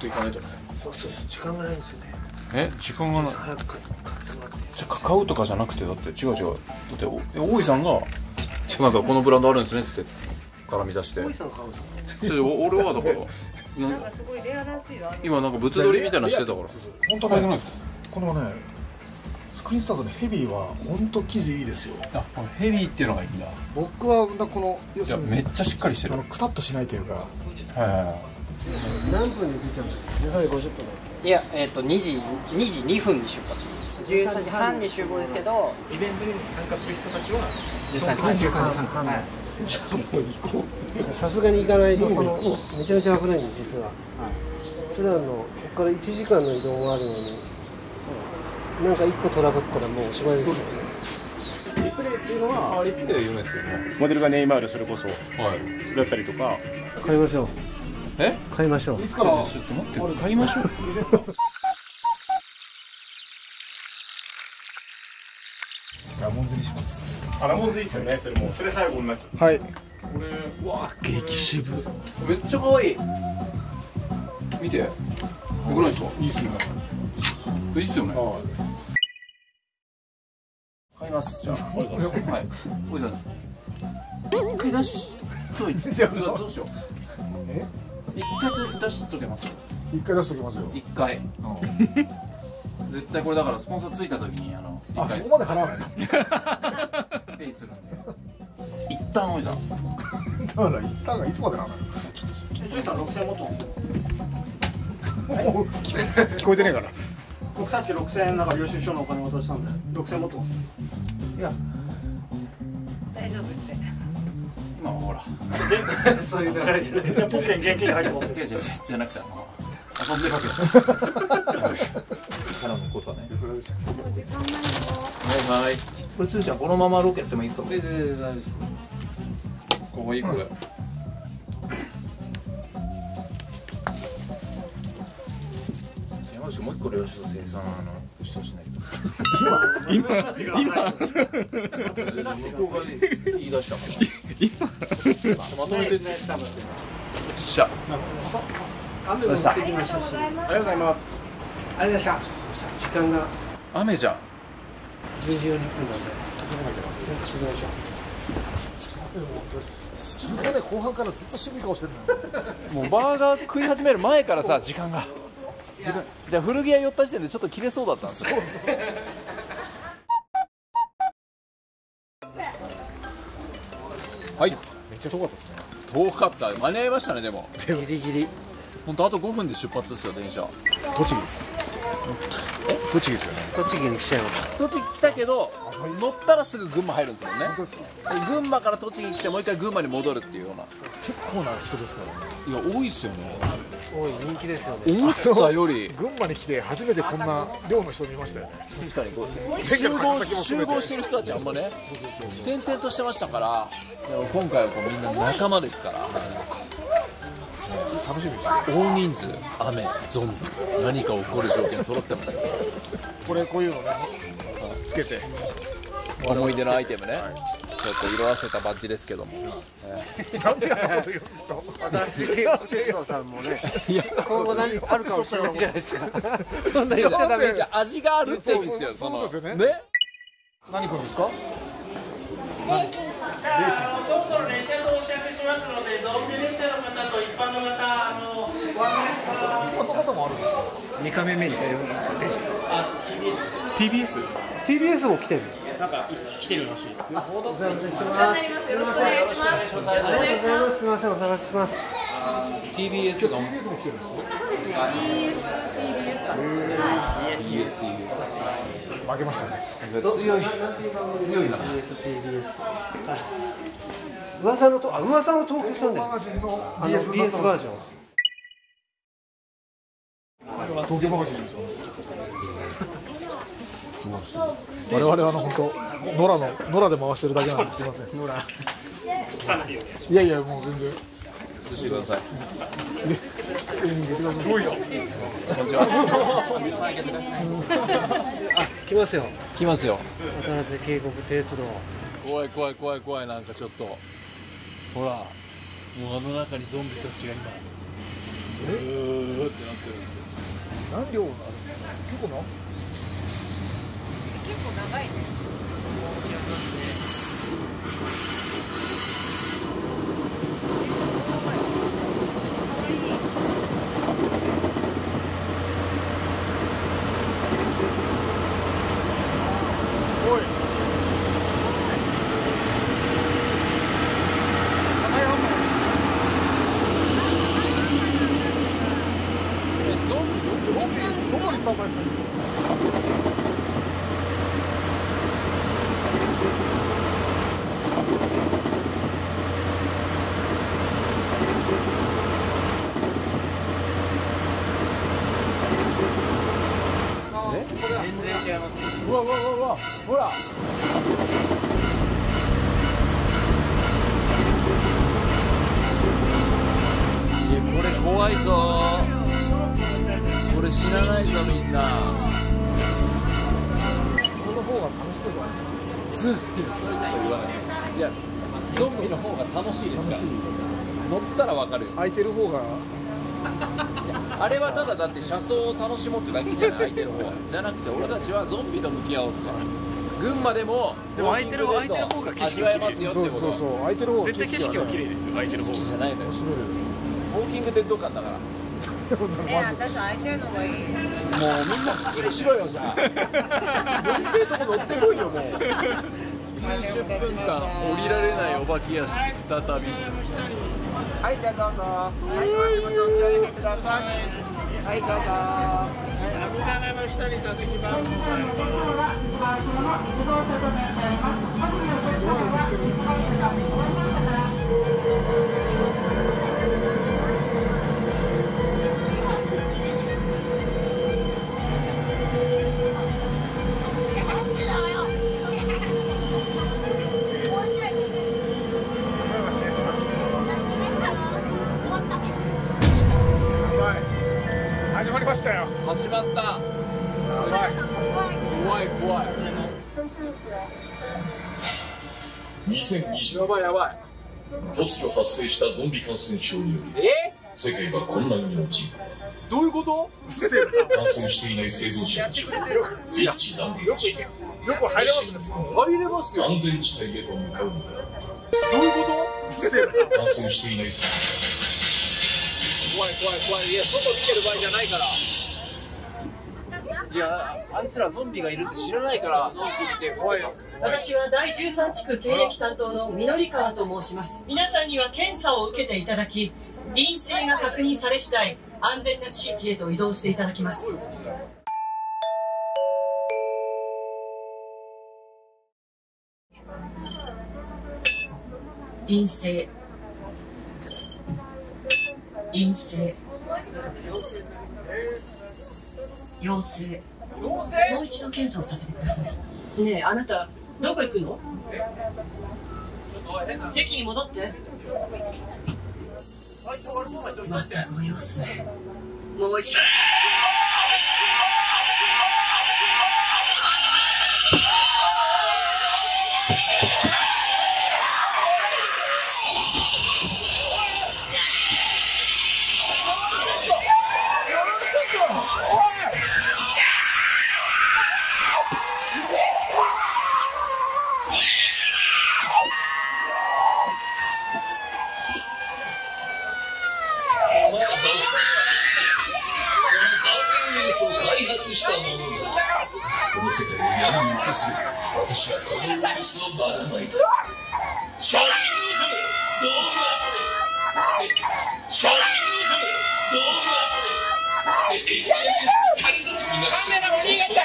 とサクッといかないとね。そうそうそう時間がないんですよね。え？時間がない。早く買ってもらって。じゃあ買うとかじゃなくてだって違う違う。だって大井さんが「なんかこのブランドあるんですね」っつって絡み出して。大井さん買うんですか？それお俺はだから なんかすごいレアらしいよ。今なんか物撮りみたいなのしてたから。本当可愛くないですか？このねスクリーンスタートのヘビーは本当生地いいですよ。あこれヘビーっていうのがいいんだ。僕はこの要するにじゃあめっちゃしっかりしてる。あのくたっとしないというか。はいはいはい何分で出ちゃうんですか13時50分いや、えっ、と2時2時2分に出発です。13時半に集合ですけど、イベントに参加する人たちは13時半。半はい。さすがに行かないとそのめちゃめちゃ危ないんで実は、普段のここから1時間の移動もあるのになんか1個トラブったらもうおしまいですよね。リプレイっていうのはあリプレイ有名ですよね。モデルがネイマールそれこそ。はい。だったりとか。買いましょうえ？買いましょう。ちょっと待って買いましょう。ラモンズにします。アラモンズいいっすよねそれもそれ最後になっちゃはい。これうわ激渋。めっちゃ可愛い。見て。よくないですか？いいっすよね。いいっすよね。買います。じゃあ。はい。おじさん一回出しといて。どうしよう。え？一回出しとけますよ。一回出しときますよ。一回。絶対これだからスポンサーついた時にあのあそこまで払わないの？ペイするんで。一旦おじさん。だから一旦がいつまでなのようジュンさん6000持ってますよ。聞こえてねえから。僕さっき6000円なんか領収書のお金渡したんで6000持ってますよ。いや今ほら。そういう流れじゃないじゃ現金入ってます違う違う違うじゃなくてあの遊んでるわけだ。からの濃さねはいはいこれつーちゃんこのままロケやってもいいですか全然大丈夫です。かわいいこれ。山口もう一個領収書生産あのしてほしいないと。今向こうが言い出したから今まとめてよっしゃ雨も降ってきましたしありがとうございますありがとうございました時間が雨じゃん10時40分なんで終了しょずっとね後半からずっと渋い顔してるのよもうバーガー食い始める前からさ時間が時間じゃあ古着屋寄った時点でちょっと切れそうだったんですよ。はい。めっちゃ遠かったですね。遠かった。間に合いましたねでも。ギリギリ。本当あと5分で出発ですよ電車。栃木です栃木ですよね。栃木に来ちゃいまし栃木来たけど乗ったらすぐ群馬入るんですもんね。本当ですか群馬から栃木に来てもう一回群馬に戻るっていうような。結構な人ですからね。いや多いっすよね。た多い人気ですよね。思ったより。群馬に来て初めてこんな量の人見ましたよね。確かに。こう全集合集合してる人たちあんまね転々としてましたから今回はこうみんな仲間ですから楽しみです大人数雨ゾンビ。何か起こる条件揃ってますよ。これこういうのねつけて。思い出のアイテムね。ちょっと色あせたバッジですけども。なんでやんなこと言うんですか。私哲郎さんもね。今後何あるかもしれないじゃないですかそんな言っちゃダメじゃあ味があるって意味ですよそうのそうですよね。ね何くんですか？そろそろ列車到着しますので、ゾンビ列車の方と一般の方、あのご案内してもらうこんな方もあるんですか2カメ目 TBS。TBS も来てる。なんか来てるらしいです。お世話になります。よろしくお願いします。ありがとうございます。すみませんお探しします TBS が。TBS も来てるんですか BS TBS さん。BSTBS 負けましたね強い強いな TBS 噂のとあ噂の東京さんだよマガジンのあの BS バージョン東京マガジンですよ我々はあの本当野良の野良で回してるだけなんですいません野良いやいやもう全然映してください。あ来ますよ。来ますよ。渡瀬渓谷鉄道。怖い怖い怖い怖いなんかちょっと。ほらもうあの中にゾンビたちが今。うーってなってるんですよ。何両なの？結構な？結構長いねえゾンビどこどこにスタンバイしたんですかうわうわうわうわほらいやこれ怖いぞこれ知らないぞみんなその方が楽しそうじゃないですか普通にそういうこと言わないいやゾンビの方が楽しいですから乗ったらわかるよ空いてる方が あれはただだって車窓を楽しもうってだけじゃない相手の方はじゃなくて俺たちはゾンビと向き合おうみたいな群馬でもでも空いてるウォーキングデッド空いてる方が景色味わえますよってそうことそうそう空いてる方が絶対景色は綺麗ですよ空いて景る方色じゃないのよ。ウォーキングデッド感だから。も え私空いてるのがいい。うみんな好きにしろよじゃあ。乗りてえとこ乗ってこいよもう。90分間降りられないお化け屋敷再び。はいじゃあどうぞ。はいださい。はいどうぞ。網棚の下に座席番号始まりましたよ。始まった。やばい怖い怖い2020やばいやばい突如発生したゾンビ感染症によりえ世界は混乱に陥るどういうこと感染していない生存者たちは一致団結しよく入れますね入れますよ安全地帯へと向かうのだどういうこと感染していない怖い怖い怖い。いや外見てる場合じゃないから。いやあいつらゾンビがいるって知らないからゾンビ見て怖い私は第13地区経歴担当の緑川と申します。皆さんには検査を受けていただき陰性が確認され次第安全な地域へと移動していただきます。陰性。陰性。陽性。もう一度検査をさせてください。ねえあなたどこ行くの？席に戻って。またご様子。もう一度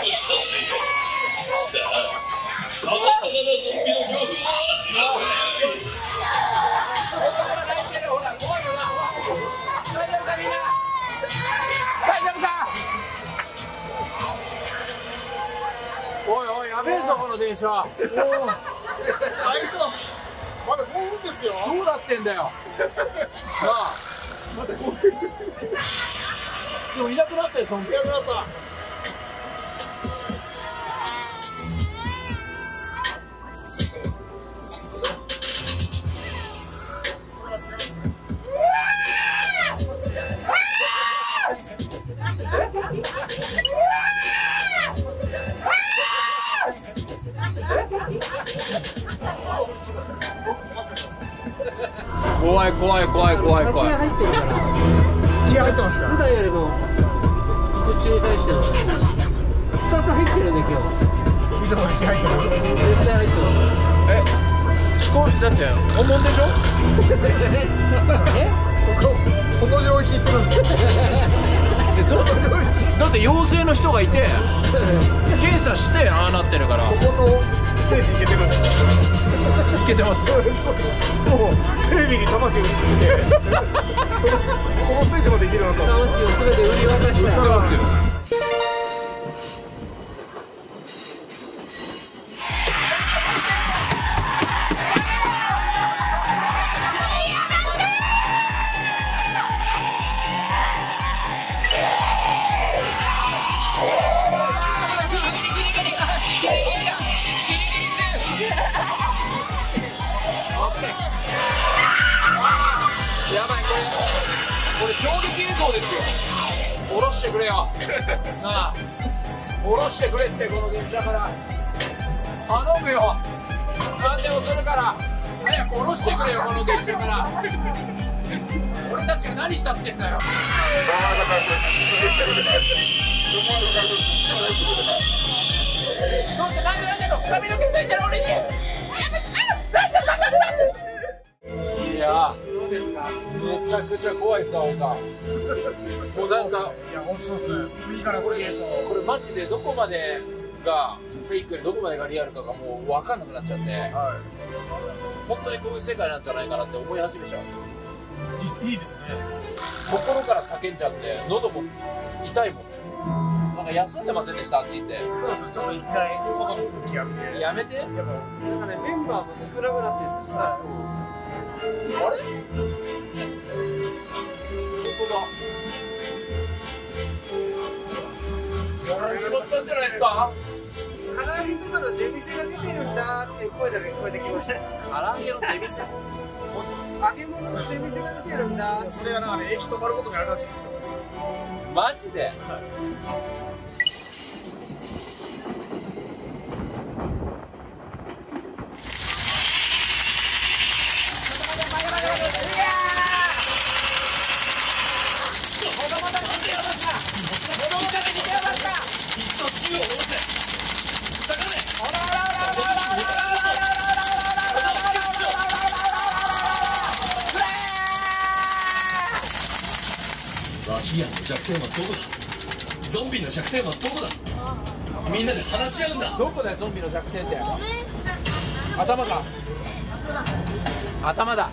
とした世界さあさまざまなゾンビの恐怖を味わってよ大丈夫かおいおいやべえぞこの電車入りそうまだ5分ですよどうなってんだよなあでもいなくなったよそのいなくなっただって本物でしょえそこその領域行ってるんですだって陽性の人がいて検査してああなってるからここのステージ行けてるんですいけてますもうテレビに魂を売りすぎてそのそのステージまで行けるようになったんです魂を全て売り渡したいけますよってこの電車から。頼むよ。何でもするから。早く下ろしてくれよこの電車から。俺たちが何したってんだよ。どうしてなんでなんでの髪の毛ついてる俺に。やめてなんでそんなこといやどうですか？めちゃくちゃ怖いっす青さん。もうなんかいや本当そうですね。次からこれ次へと。これマジでどこまでがフェイクでどこまでがリアルかがもう分かんなくなっちゃっては本当にこういう世界なんじゃないかなって思い始めちゃう。いいいいですね。心から叫んじゃって喉も痛いもんね。なんか休んでませんでしたあっち行って。そうですねちょっど一回外の空気浴びて。やめて。やっぱなんかねメンバーも少なくなってるんですよあれ？だやられちまったんじゃないですか。唐揚げとかの出店が出てるんだって声だけ聞こえてきました。唐揚げの出店？揚げ物の出店が出てるんだそれがなんかね駅止まることにあるらしいですよ。マジで？ラシアンの弱点はどこだゾンビの弱点はどこだみんなで話し合うんだ。どこだよゾンビの弱点って。頭か。頭。だ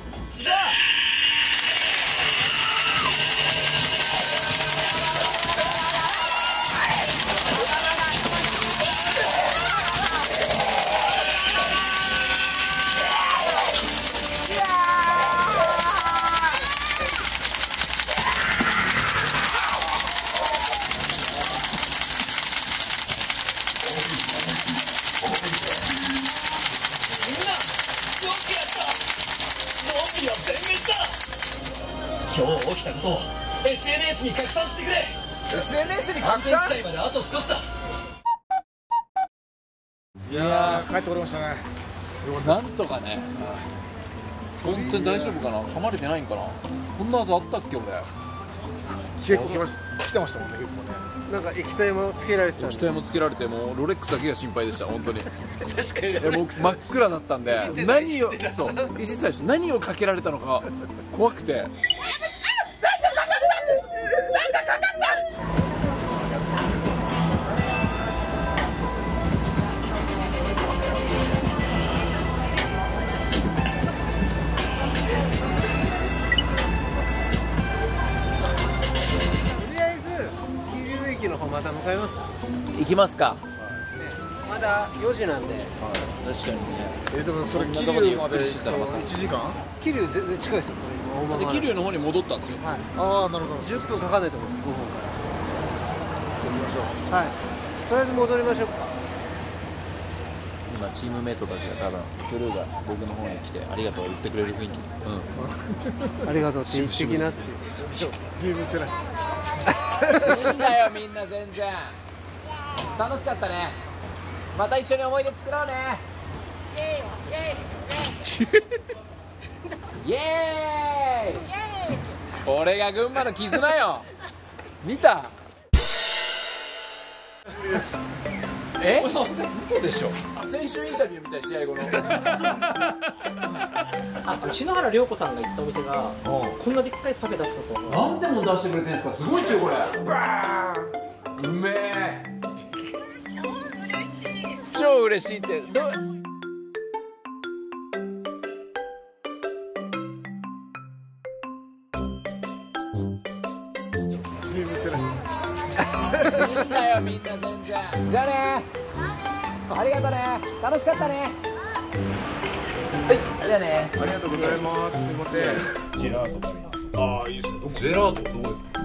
散全地帯まであと少しだいやー帰ってこれましたね。なんとかね。本当に大丈夫かな。噛まれてないんかな。こんなはずあったっけ俺。結構来ました来てましたもんね結構ね。なんか液体もつけられてたんで。下もつけられてもうロレックスだけが心配でした本当に。確かにもう真っ暗だったんで何をそう石最初何をかけられたのか怖くてまた向かいます？行きますか。まだ4時なんで。確かにね。えでもそれ桐とこでゆっくり生までしてたらまた。1時間？桐生全然近いですよ桐生の方に戻ったんですよ。はい。ああなるほど。10分かかんないと思う5分か行きましょう。らはい。とりあえず戻りましょうか。今チームメイトたちが多分クルーが僕の方に来てありがとう言ってくれる雰囲気。うん。ありがとうって言ってきなってズームしてない。いいんだよみんな全然。楽しかったね。また一緒に思い出作ろうね。イエーイ。これが群馬の絆よ。見た？え？嘘でしょ先週インタビューみたい試合後の。あ篠原涼子さんが行ったお店がこんなでっかいパフェ出すとこ。なんてもん出してくれてんすか？すごいですよこれ。バーン。うめえ。超嬉しいって。どう？ズームしてないいいんだよみんな全然じゃあねありがとね。楽しかったね。はい。じゃあね。ありがとうございます。すいません。ジェラートああいいですね。ジェラートどうですか？